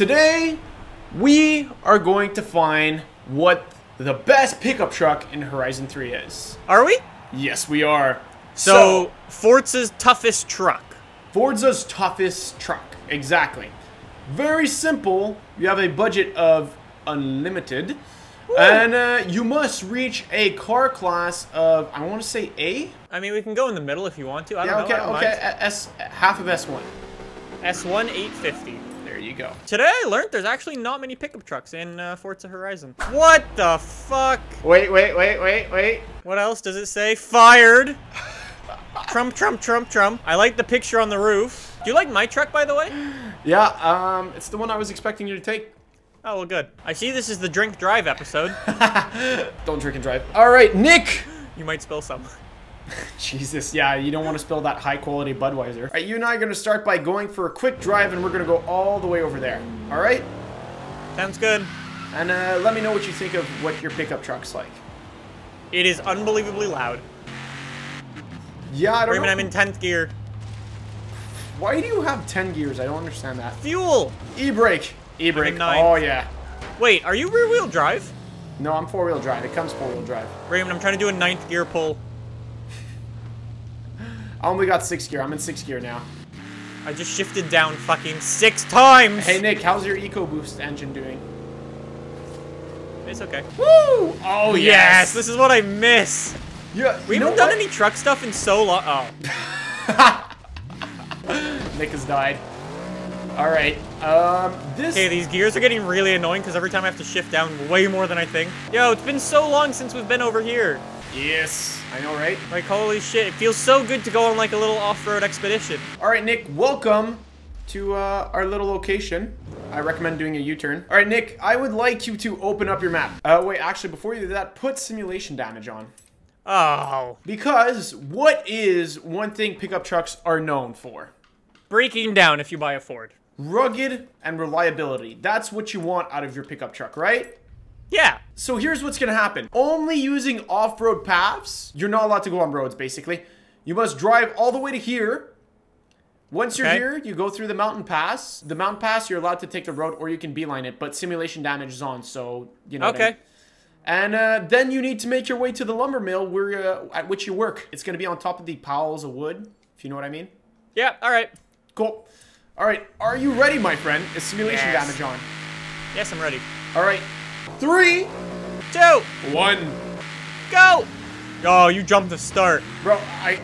Today, we are going to find what the best pickup truck in Horizon 3 is. Are we? Yes, we are. So, Forza's toughest truck. Forza's toughest truck. Exactly. Very simple. You have a budget of unlimited. And uh, you must reach a car class of, I want to say A? I mean, we can go in the middle if you want to. I Yeah, don't okay, know. Okay. S, half of S1. mind. S1 850. There you go. Today I learned there's actually not many pickup trucks in uh, Forza Horizon. What the fuck? Wait, wait, wait, wait, wait. What else does it say? Fired. Trump, Trump, Trump, Trump. I like the picture on the roof. Do you like my truck, by the way? Yeah, um, it's the one I was expecting you to take. Oh, well, good. I see this is the drink drive episode. Don't drink and drive. All right, Nick. You might spill some. Jesus, yeah, you don't want to spill that high quality Budweiser. All right, you and I are going to start by going for a quick drive and we're going to go all the way over there. All right? Sounds good. And uh, let me know what you think of what your pickup truck's like. It is unbelievably loud. Yeah, I don't Raymond, know. I'm in 10th gear. Why do you have 10 gears? I don't understand that. Fuel! E-brake. E-brake. Oh, yeah. Wait, are you rear wheel drive? No, I'm four-wheel drive. It comes four-wheel drive. Raymond, I'm trying to do a ninth gear pull. I only got six gear. I'm in six gear now. I just shifted down fucking six times! Hey, Nick, how's your EcoBoost engine doing? It's okay. Woo! Oh, Yes, yes. this is what I miss. Yeah, We haven't done what? any truck stuff in so long. Oh. Nick has died. All right. Um, this. Okay, these gears are getting really annoying because every time I have to shift down way more than I think. Yo, it's been so long since we've been over here. Yes, I know, right? Like, holy shit, it feels so good to go on like a little off-road expedition. All right, Nick. Welcome to uh, our little location. I recommend doing a U-turn. All right, Nick. I would like you to open up your map. Uh, wait, actually, before you do that, put simulation damage on. Oh. Because what is one thing pickup trucks are known for? Breaking down if you buy a Ford. Rugged and reliability. That's what you want out of your pickup truck, right? Yeah. So here's what's gonna happen. Only using off-road paths, you're not allowed to go on roads, basically. You must drive all the way to here. Once you're Okay. here, you go through the mountain pass. The mountain pass, you're allowed to take the road or you can beeline it, but simulation damage is on, so you know. what I Okay. mean. And uh, then you need to make your way to the lumber mill where uh, at which you work. It's gonna be on top of the piles of wood, if you know what I mean. Yeah, alright. Cool. All right, are you ready, my friend? Is simulation Yes. damage on? Yes, I'm ready. All right, three, Two, one. go! Oh, you jumped the start. Bro, I.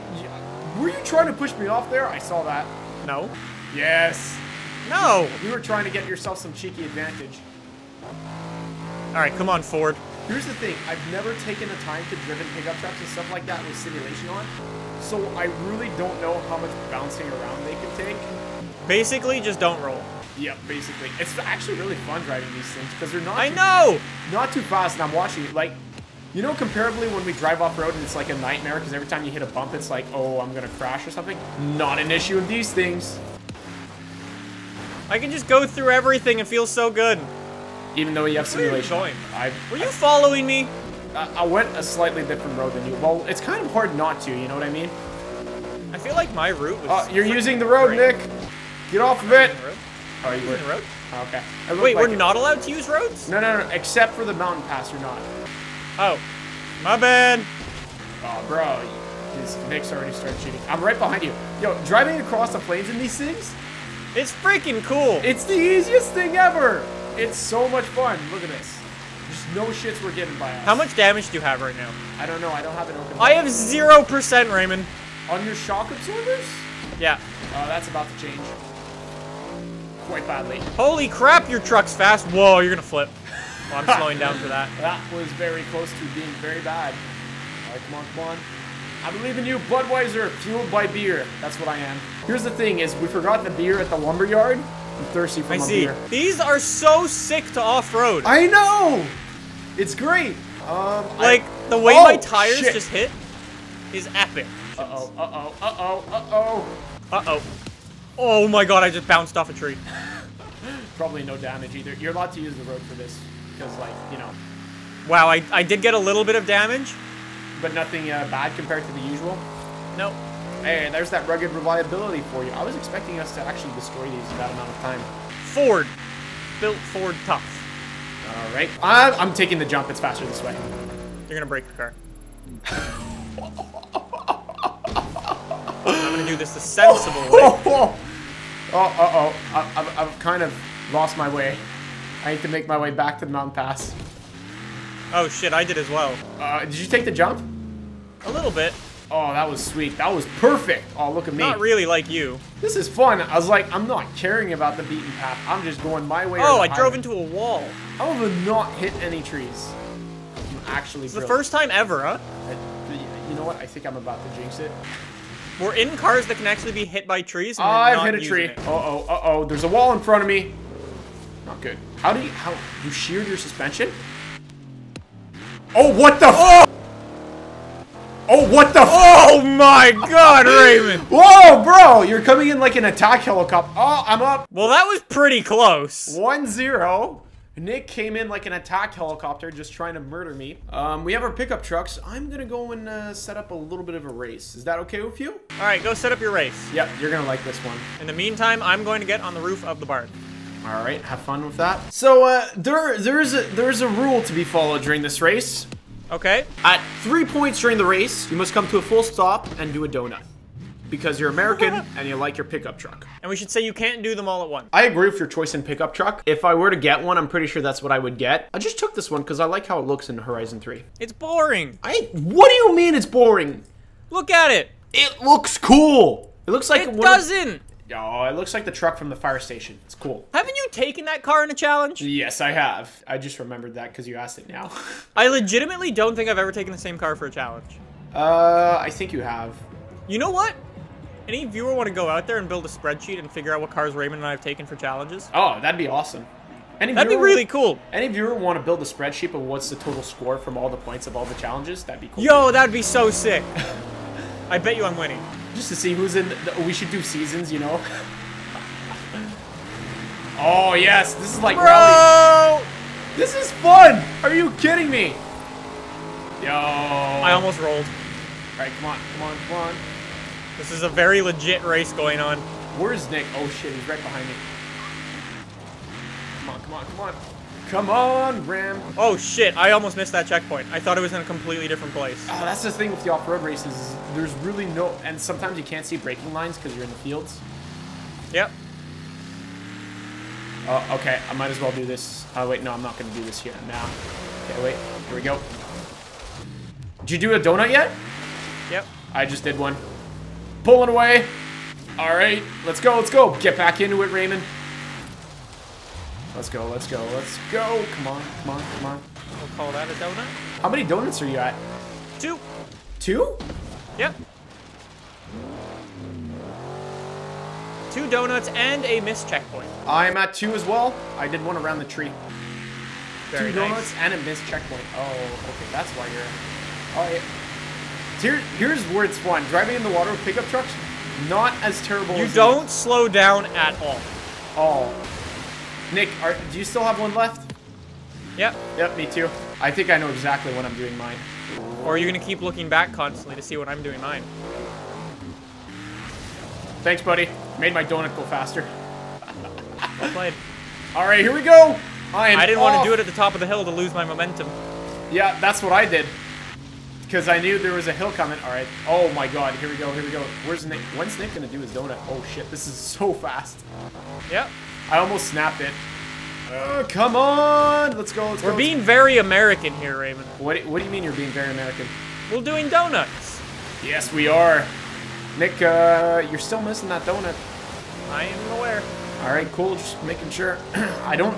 Were you trying to push me off there? I saw that. No. Yes. No. You were trying to get yourself some cheeky advantage. Alright, come on, Ford. Here's the thing I've never taken the time to driven pickup trucks and stuff like that with simulation on. So I really don't know how much bouncing around they can take. Basically, just don't roll. Yep, basically. It's actually really fun driving these things because they're not I too, know! not too fast and I'm watching it. Like, you know, comparably when we drive off road and it's like a nightmare because every time you hit a bump, it's like, oh, I'm gonna crash or something. Not an issue with these things. I can just go through everything and feel so good. Even though you have Where are you simulation. I, Were you following me? I, I went a slightly different road than you. Well, it's kind of hard not to, you know what I mean? I feel like my route was. Oh, you're using the road, great. Nick. Get off of it. Oh, you were. Using the road? Oh, okay. Wait, like we're it. not allowed to use roads? No, no, no. Except for the mountain pass, you're not. Oh, my bad. Oh, bro. His Nick's already started cheating. I'm right behind you. Yo, driving across the plains in these things, It's freaking cool. it's the easiest thing ever. It's so much fun. Look at this. Just no shits were given by us. How much damage do you have right now? I don't know. I don't have an open. I have zero percent, Raymond. On your shock absorbers? Yeah. Oh, that's about to change. Quite badly. Holy crap, your truck's fast. Whoa, you're gonna flip. Well, I'm slowing down for that. That was very close to being very bad. All right, come on, come on. I believe in you, Budweiser, fueled by beer. That's what I am. Here's the thing is, we forgot the beer at the lumberyard. I'm thirsty for I my see. beer. These are so sick to off-road. I know! It's great. Um, Like, I, the way Oh, my tires shit. just hit is epic. Uh-oh, uh-oh, uh-oh, uh-oh. Uh-oh. Oh my god, I just bounced off a tree. Probably no damage either. You're allowed to use the road for this. Because, like, you know, Wow, I, I did get a little bit of damage. but nothing uh, bad compared to the usual. No. Hey, there's that rugged reliability for you. I was expecting us to actually destroy these in that amount of time. Ford. built Ford tough. All right. I'm, I'm taking the jump. It's faster this way. You're gonna break your car. I'm gonna do this the sensible way. Oh, oh, uh-oh. I- I've, I've kind of lost my way. I need to make my way back to the mountain pass. Oh shit, I did as well. Uh, did you take the jump? A little bit. Oh, that was sweet. That was perfect. Oh, look at me. Not really like you. This is fun. I was like, I'm not caring about the beaten path. I'm just going my way. Oh, I drove into a wall. I have not hit any trees. I'm actually It's the first time ever, huh? You know what? I think I'm about to jinx it. We're in cars that can actually be hit by trees. And we're I've hit a tree. Uh-oh, uh-oh. There's a wall in front of me. Not good. How do you, how, you sheared your suspension? Oh, what the oh! oh, what the Oh my god, Raymond! Whoa, bro! You're coming in like an attack helicopter. Oh, I'm up. Well, that was pretty close. 1-0. Nick came in like an attack helicopter just trying to murder me. Um, we have our pickup trucks. I'm gonna go and uh, set up a little bit of a race. Is that okay with you? All right, go set up your race. Yep, you're gonna like this one. In the meantime, I'm going to get on the roof of the barn. All right, have fun with that. So uh, there, there is a there is a rule to be followed during this race. Okay? At three points during the race, you must come to a full stop and do a donut, because you're American and you like your pickup truck. And we should say you can't do them all at once. I agree with your choice in pickup truck. If I were to get one, I'm pretty sure that's what I would get. I just took this one because I like how it looks in Horizon 3. It's boring. I. What do you mean it's boring? Look at it. It looks cool. It looks like It doesn't. Oh, it looks like the truck from the fire station. It's cool. Haven't you taken that car in a challenge? Yes, I have. I just remembered that because you asked it now. I legitimately don't think I've ever taken the same car for a challenge. uh, I think you have. You know what? Any viewer want to go out there and build a spreadsheet and figure out what cars Raymond and I have taken for challenges? Oh, that'd be awesome. Any That'd be viewer- really cool. Any viewer want to build a spreadsheet of what's the total score from all the points of all the challenges? That'd be cool. Yo, that'd be so sick. I bet you I'm winning. Just to see who's in. The, we should do seasons, you know. oh yes, this is like rally. Bro! This is fun. Are you kidding me? Yo. I almost rolled. All right, come on, come on, come on. This is a very legit race going on. Where's Nick? Oh shit, he's right behind me. Come on, come on, come on. Come on, Ram. Oh shit, I almost missed that checkpoint. I thought it was in a completely different place. Oh, that's the thing with the off-road races. is There's really no, and sometimes you can't see braking lines because you're in the fields. Yep. Oh, okay. I might as well do this. Oh, wait. No, I'm not going to do this here now. Okay, wait. Here we go. Did you do a donut yet? Yep. I just did one. Pulling away. All right. Let's go. Let's go. Get back into it, Raymond. Let's go. Let's go. Let's go. Come on. Come on. Come on. We'll call that a donut. How many donuts are you at? Two. Two? Yep. Two donuts and a missed checkpoint. I'm at two as well. I did one around the tree. Very two nice. donuts and a missed checkpoint. Oh, okay. That's why you're. Oh, yeah. Here, here's where it's fun. Driving in the water with pickup trucks, not as terrible. You as don't slow down at all. Oh, Nick, are, do you still have one left? Yep. Yep, me too. I think I know exactly when I'm doing mine. Or are you gonna keep looking back constantly to see when I'm doing mine? Thanks, buddy. Made my donut go faster. Well played. All right, here we go. I am. I didn't want to do it at the top of the hill to lose my momentum. Yeah, that's what I did. Because I knew there was a hill coming. All right. Oh my God. Here we go. Here we go. Where's Nick? When's Nick gonna do his donut? Oh shit. This is so fast. Yep. I almost snapped it. Uh, come on. Let's go. Let's We're go. being very American here, Raymond. What, what do you mean you're being very American? We're doing donuts. Yes, we are. Nick, uh, you're still missing that donut. I am aware. All right, cool. Just making sure. I don't.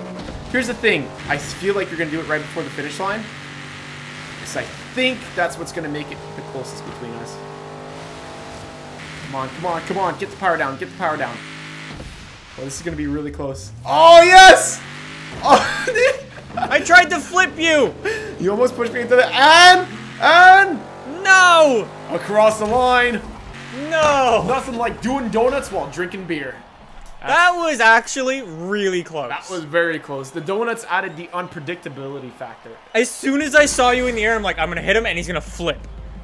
Here's the thing. I feel like you're gonna do it right before the finish line. Because I think that's what's gonna make it the closest between us. Come on, come on, come on. Get the power down. Get the power down. Oh, this is gonna be really close. Oh yes! Oh, I tried to flip you! you almost pushed me into the and and No! across the line. No! Nothing like doing donuts while drinking beer. That was actually really close. That was very close. The donuts added the unpredictability factor. As soon as I saw you in the air, I'm like, I'm gonna hit him and he's gonna flip.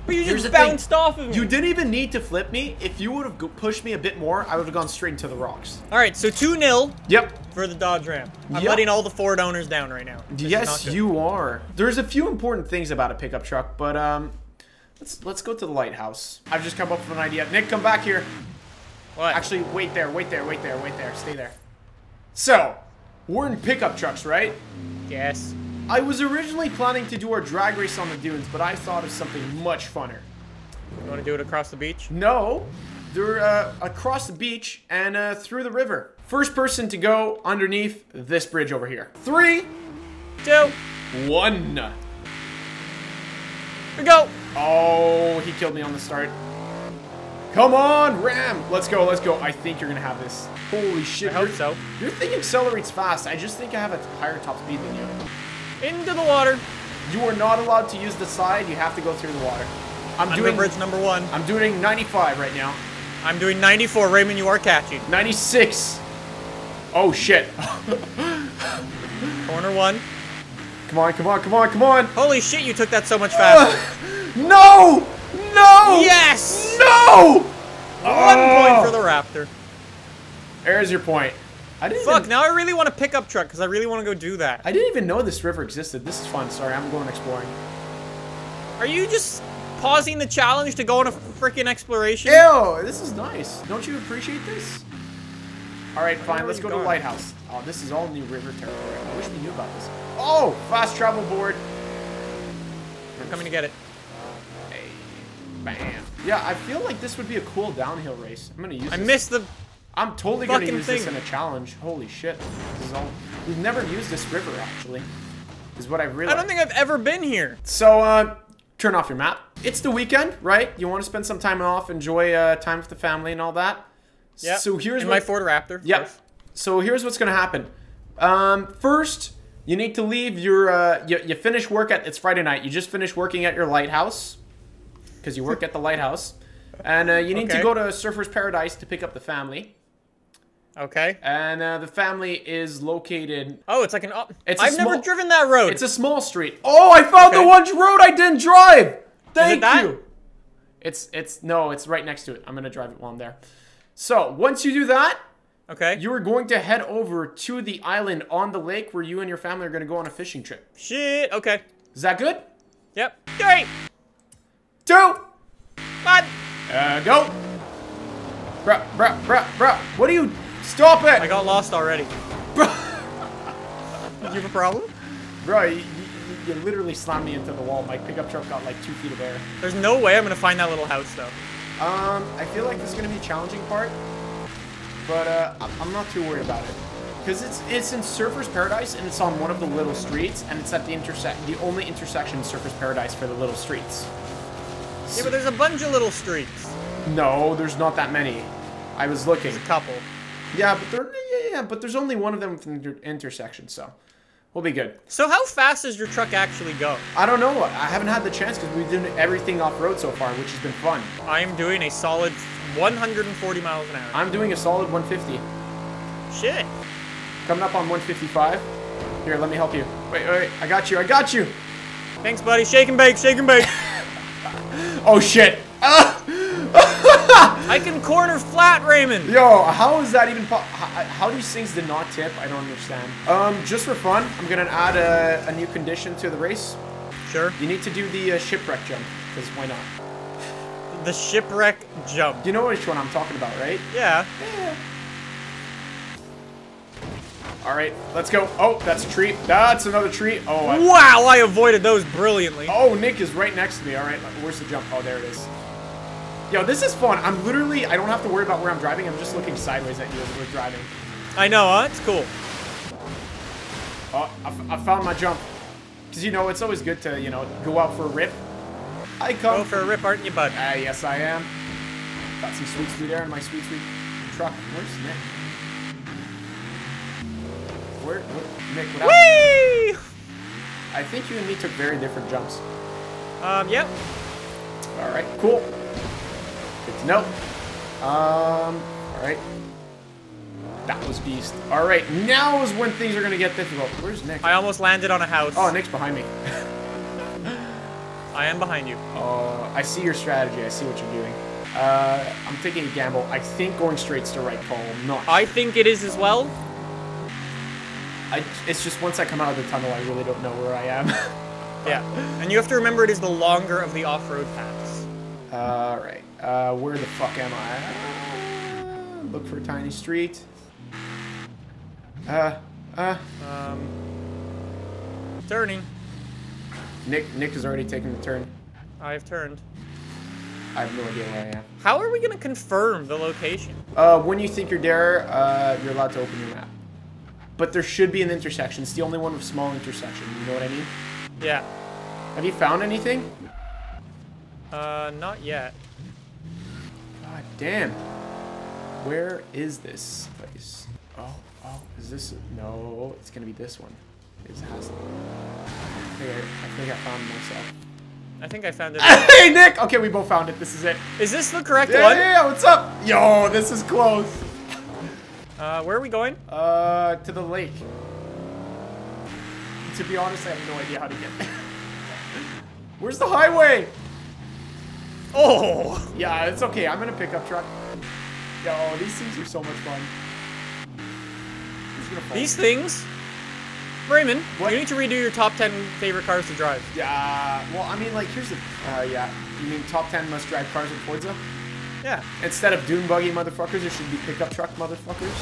But you Here's just the thing. bounced off of me. You didn't even need to flip me. If you would have pushed me a bit more, I would have gone straight into the rocks. All right, so 2-0 Yep. for the Dodge Ram. I'm Yep. letting all the Ford owners down right now. This is not Yes, you are. There's a few important things about a pickup truck, but um, let's let's go to the lighthouse. I've just come up with an idea. Nick, come back here. What? Actually, wait there, wait there, wait there, wait there. Stay there. So, we're in pickup trucks, right? yes. I was originally planning to do our drag race on the dunes, but I thought of something much funner. You want to do it across the beach? No, they're uh, across the beach and uh, through the river. First person to go underneath this bridge over here. Three, Two. one. We go. Oh, he killed me on the start. Come on, Ram! Let's go, let's go. I think you're gonna have this. Holy shit. I hope your- so. Your thing accelerates fast. I just think I have a higher top speed than you. Into the water. You are not allowed to use the side. You have to go through the water. I'm Under doing bridge number one. I'm doing 95 right now. I'm doing 94. Raymond, you are catching. 96. Oh shit. Corner one. come on, come on, come on, come on. Holy shit, you took that so much faster. No! No! yes! No! One Oh. point for the Raptor. There's your point. I didn't Fuck, even, now I really want a pickup truck because I really want to go do that. I didn't even know this river existed. This is fun. Sorry, I'm going exploring. Are you just pausing the challenge to go on a freaking exploration? Ew, this is nice. Don't you appreciate this? All right, fine. Let's go to the Lighthouse. Oh, this is all new river territory. I wish we knew about this. Oh, fast travel board. I'm coming to get it. Hey, bam. Yeah, I feel like this would be a cool downhill race. I'm gonna use. I this. missed the. I'm totally gonna use this in a challenge. Holy shit. This is all. We've never used this river actually. Is what I really. I don't think I've ever been here. So, uh, turn off your map. It's the weekend, right? You want to spend some time off, enjoy uh, time with the family and all that. Yeah. So here's in what. my Ford Raptor. Yep. So here's what's gonna happen. Um, first, you need to leave your. Uh, you, you finish work at. It's Friday night. You just finished working at your lighthouse, because you work at the lighthouse, and uh, you need to go to Surfer's Paradise to pick up the family. Okay. And uh, the family is located. Oh, it's like an. It's I've never driven that road. It's a small street. Oh, I found the one road I didn't drive. Thank that? you. It's it's no, it's right next to it. I'm gonna drive it while I'm there. So once you do that, okay. you are going to head over to the island on the lake where you and your family are gonna go on a fishing trip. Shit. Okay. Is that good? Yep. Three. Two. One. Uh, go. Bruh, bruh, bruh, bruh. What are you? Stop it. I got lost already. Bruh. You have a problem? Bro, you, you, you literally slammed me into the wall. My pickup truck got like two feet of air. There's no way I'm gonna find that little house though. Um, I feel like this is gonna be a challenging part, but uh, I'm- I'm not too worried about it because it's it's in Surfer's Paradise and it's on one of the little streets and it's at the intersect, the only intersection in Surfer's Paradise for the little streets. Yeah, but there's a bunch of little streets. No, there's not that many. I was looking. There's a couple. Yeah, but there, yeah, yeah, but there's only one of them with an inter- intersection, so we'll be good. So how fast does your truck actually go? I don't know. I haven't had the chance because we've done everything off road so far, which has been fun. I am doing a solid 140 miles an hour. I'm doing a solid 150. Shit. Coming up on 155. Here, let me help you. Wait, wait, wait. I got you. I got you. Thanks, buddy. Shake and bake. Shake and bake. Oh shit. I can corner flat, Raymond. Yo, how is that even? Po- how, how these things did not tip? I don't understand. Um, just for fun, I'm gonna add a, a new condition to the race. Sure. You need to do the uh, shipwreck jump, because why not? The shipwreck jump. You know which one I'm talking about, right? Yeah. Yeah. All right, let's go. Oh, that's a tree. That's another tree. Oh, I, Wow, I avoided those brilliantly. oh, Nick is right next to me. All right, where's the jump? Oh, there it is. Yo, this is fun. I'm literally, I don't have to worry about where I'm driving. I'm just looking sideways at you as we're driving. I know, huh? It's cool. Oh, I, f- I found my jump. Because, you know, it's always good to, you know, go out for a rip. I come Go for a rip, aren't you, bud? Ah, yes, I am. Got some sweet sweet air in my sweet sweet truck. Where's Nick? Where, where Nick, happened? Whee! I think you and me took very different jumps. Um, yep. All right, cool. Good to know. Um, all right. That was beast. All right, now is when things are gonna get difficult. Where's Nick? I almost landed on a house. Oh, Nick's behind me. I am behind you. Uh, I see your strategy. I see what you're doing. Uh, I'm taking a gamble. I think going straight's the right call. I'm not. I think it is as well. I, it's just once I come out of the tunnel, I really don't know where I am. Yeah. And you have to remember it is the longer of the off-road paths. All right. Uh, where the fuck am I? Uh, look for a tiny street. Uh, uh. Um, turning. Nick, Nick has already taken the turn. I've turned. I have no idea where I am. How are we gonna confirm the location? Uh, when you think you're there, uh, you're allowed to open your map. But there should be an intersection. It's the only one with small intersection. You know what I mean? Yeah. Have you found anything? Uh, not yet. God damn. Where is this place? Oh, oh, is this? No, it's gonna be this one. It has. I think I, I think I found myself. I think I found it. hey, Nick! Okay, we both found it. This is it. is this the correct Yeah, one? yeah, yeah, what's up? Yo, this is close. Uh, where are we going? Uh, to the lake. To be honest, I have no idea how to get there. Where's the highway? Oh! Yeah, it's okay. I'm in a pickup truck. Yo, these things are so much fun. Who's gonna fall? These things? Raymond, What? you need to redo your top 10 favorite cars to drive. Yeah, well, I mean, like, here's the. Uh, yeah. You mean top 10 must drive cars in Forza? Yeah. Instead of dune buggy motherfuckers, it should be pickup truck motherfuckers.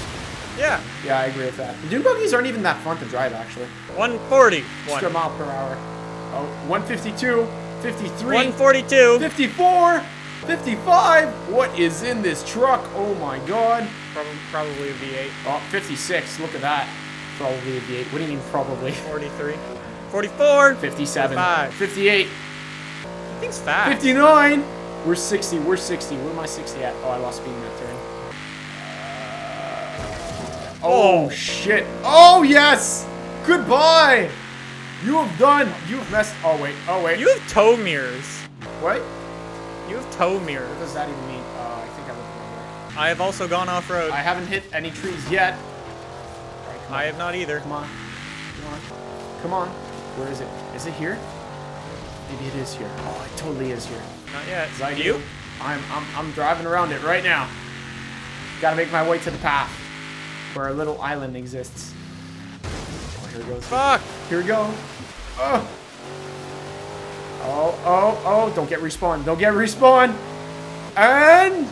Yeah. Yeah, I agree with that. Dune buggies aren't even that fun to drive, actually. 140. Just a One. mile per hour. Oh, 152, 53, 142. 54, 55. What is in this truck? Oh my god. Prob- Probably a V8. Oh, 56. Look at that. Probably a V8. What do you mean probably? 43. 44. 57. 55. 58. Thing's fast. 59. We're 60. We're 60. Where am I 60 at? Oh, I lost speed in that turn. Uh, oh, shit. Oh, yes. Goodbye. You have done. You have messed. Oh, wait. Oh, wait. You have tow mirrors. What? You have tow mirrors. What does that even mean? Uh, I think I looked wrong I have also gone off-road. I haven't hit any trees yet. Right, come on. I have not either. Come on. Come on. Come on. Where is it? Is it here? Maybe it is here. Oh, it totally is here. Not yet. That you? I'm, I'm, I'm driving around it right now. Gotta make my way to the path where a little island exists. Oh, here it goes. Fuck. Here we go. Oh. Oh, oh, oh. Don't get respawned. Don't get respawned. And I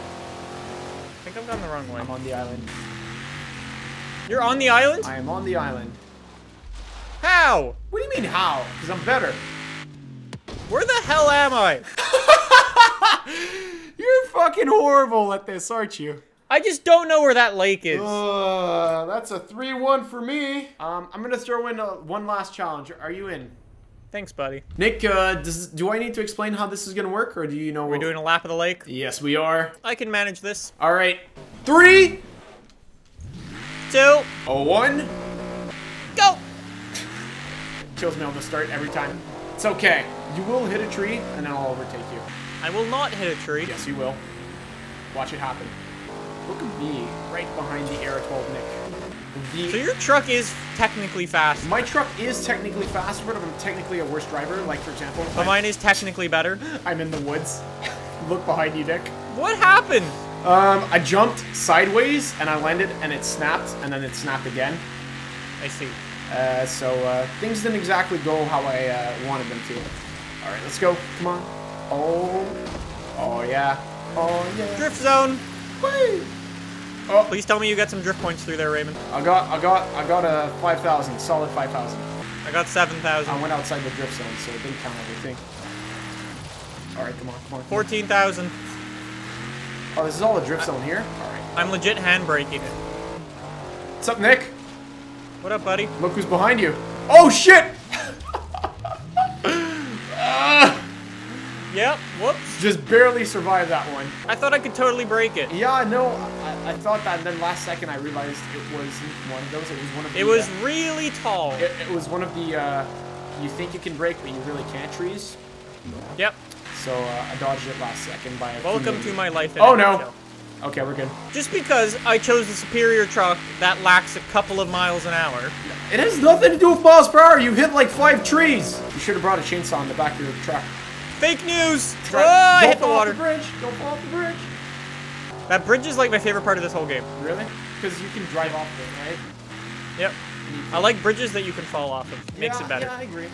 think I'm gone the wrong way. I'm on the island. You're on the island? I am on the island. How? What do you mean how? Because I'm better. Where the hell am I? You're fucking horrible at this, aren't you? I just don't know where that lake is. Uh, that's a 3-1 for me. Um, I'm gonna throw in a, one last challenge. Are you in? Thanks, buddy. Nick, uh, does, do I need to explain how this is gonna work, or do you know? We're doing a lap of the lake. Yes, we are. I can manage this. All right. Three, Two, a one. go. Kills me on the start every time. It's okay. You will hit a tree, and then I'll overtake you. I will not hit a tree. Yes, you will. Watch it happen. Look at me, right behind the AR12 Nick. The, So your truck is technically fast, my truck is technically faster, but I'm technically a worse driver. Like, for example, but I'm, mine is technically better. I'm in the woods. Look behind you, Nick. What happened? Um, I jumped sideways, and I landed, and it snapped, and then it snapped again. I see. Uh, so, uh, things didn't exactly go how I uh, wanted them to. All right, let's go. Come on. Oh. Oh, yeah. Oh, yeah. Drift zone. Whee! Oh, Please tell me you got some drift points through there, Raymond. I got, I got, I got a 5,000, solid 5,000. I got 7,000. I went outside the drift zone, so it didn't count everything. All right, come on, come on. 14,000. Oh, this is all a drift zone here. All right. I'm legit handbraking it. What's up, Nick? What up, buddy? Look who's behind you. Oh shit! Yep. Whoops. just barely survived that one. I thought I could totally break it. Yeah, no, I, I thought that, and then last second I realized it was one of those. It was one of the. It was uh, really tall. it, it was one of the. Uh, you think you can break, but you really can't trees. Yep. So uh, I dodged it last second by. A Welcome to my life. Oh no. nutshell. Okay, we're good. Just because I chose the superior truck that lacks a couple of miles an hour. It has nothing to do with miles per hour. You hit like five trees. You should have brought a chainsaw in the back of your truck. Fake news! Oh, I hit the fall off water. the bridge. Don't fall off the bridge. That bridge is like my favorite part of this whole game. Really? Because you can drive off it, right? Yep. I like bridges that you can fall off of. Makes yeah, it better. Yeah, I agree.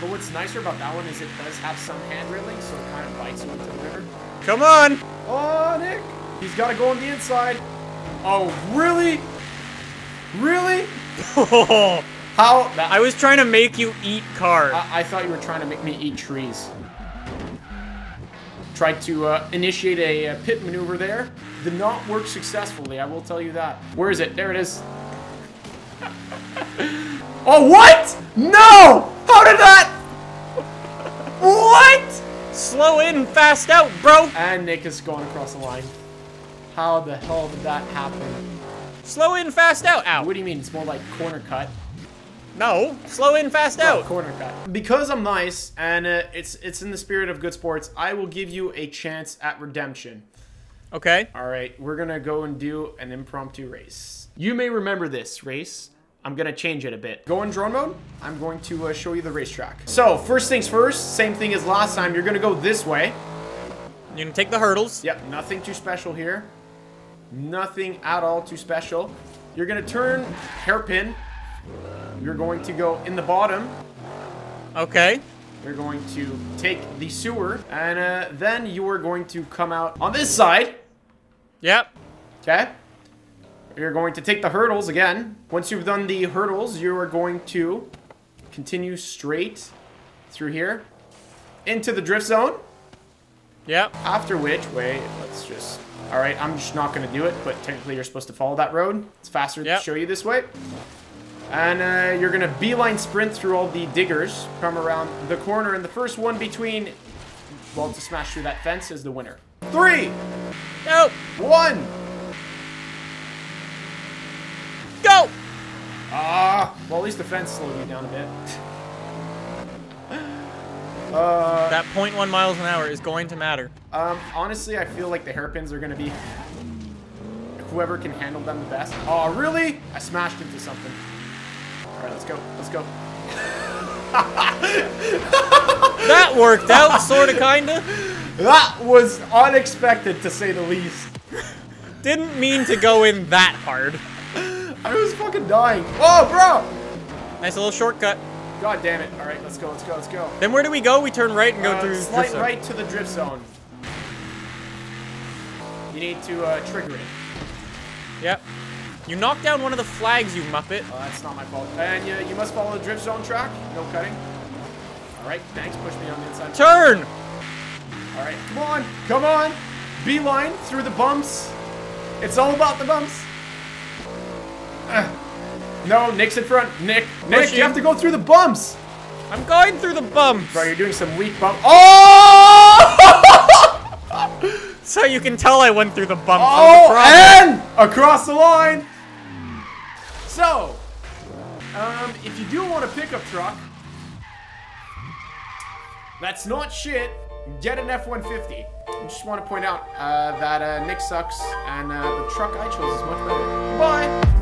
But what's nicer about that one is it does have some hand railing, so it kind of bites you into the river. Come on! Oh, Nick! He's got to go on the inside. Oh, really? Really? How? I was trying to make you eat cars. I, I thought you were trying to make me eat trees. Tried to uh, initiate a, uh pit maneuver there. Did not work successfully, I will tell you that. Where is it? There it is. oh, what? No! How did that? What? Slow in, fast out, bro! And Nick is going across the line. How the hell did that happen? Slow in, fast out. Ow. What do you mean? It's more like corner cut. No, slow in, fast Oh, out. corner cut. Because I'm nice and uh, it's it's in the spirit of good sports, I will give you a chance at redemption. Okay. All right, we're gonna go and do an impromptu race. You may remember this race. I'm gonna change it a bit. Go in drone mode. I'm going to uh, show you the racetrack. So first things first, same thing as last time. You're gonna go this way. You can take the hurdles. Yep, nothing too special here. Nothing at all too special. You're gonna turn hairpin. You're going to go in the bottom. Okay. You're going to take the sewer, and uh, then you are going to come out on this side. Yep. Okay. You're going to take the hurdles again. Once you've done the hurdles, you are going to continue straight through here into the drift zone. Yep. After which, wait, let's just. All right, I'm just not going to do it, but technically you're supposed to follow that road. It's faster Yep. to show you this way. And uh, you're going to beeline sprint through all the diggers, come around the corner, and the first one between, well, to smash through that fence is the winner. Three, Nope. one. Go. Ah, well, at least the fence slowed me down a bit. uh, That 0.1 miles an hour is going to matter. um, honestly, I feel like the hairpins are gonna be whoever can handle them the best. Oh, really? I smashed into something. All right, let's go. Let's go. That worked out, sorta, kinda. That was unexpected, to say the least. Didn't mean to go in that hard. I was fucking dying. Oh, bro! Nice little shortcut. God damn it. All right, let's go. Let's go. Let's go. Then where do we go? We turn right and go Uh, through. slight right to the drift zone. You need to uh, trigger it. Yep. You knocked down one of the flags, you muppet. Oh, that's not my fault. And uh, you must follow the drift zone track. No cutting. All right, thanks. Push me on the inside. Turn! All right, come on, come on. Beeline through the bumps. It's all about the bumps. Uh, no, Nick's in front. Nick, Nick, Pushing. you have to go through the bumps. I'm going through the bumps. Bro, you're doing some weak bump. Oh! So you can tell I went through the bumps. Oh, and across the line. So, um, if you do want a pickup truck, that's not shit. Get an F-150. I just want to point out uh, that uh, Nick sucks, and uh, the truck I chose is much better. Bye.